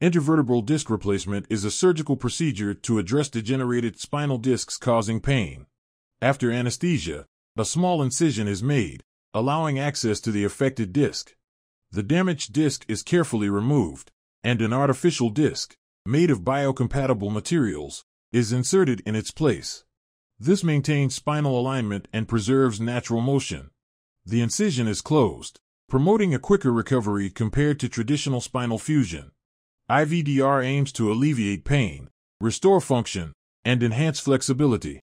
Intervertebral disc replacement is a surgical procedure to address degenerated spinal discs causing pain. After anesthesia, a small incision is made, allowing access to the affected disc. The damaged disc is carefully removed, and an artificial disc, made of biocompatible materials, is inserted in its place. This maintains spinal alignment and preserves natural motion. The incision is closed, promoting a quicker recovery compared to traditional spinal fusion. IVDR aims to alleviate pain, restore function, and enhance flexibility.